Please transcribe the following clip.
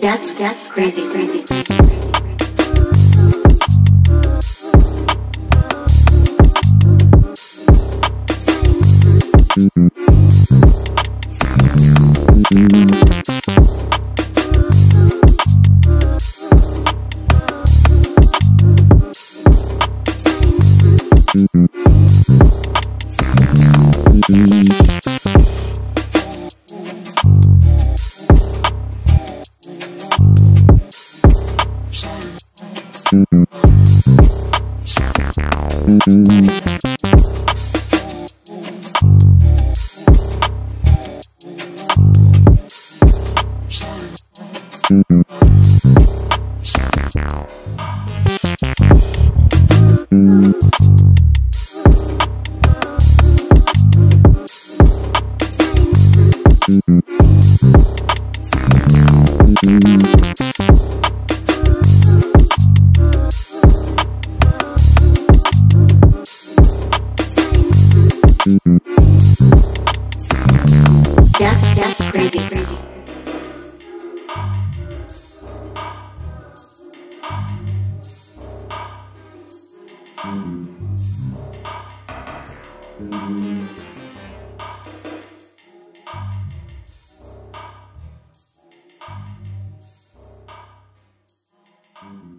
That's that's crazy, crazy. Mm-hmm. That's that's crazy. crazy. Mm-hmm.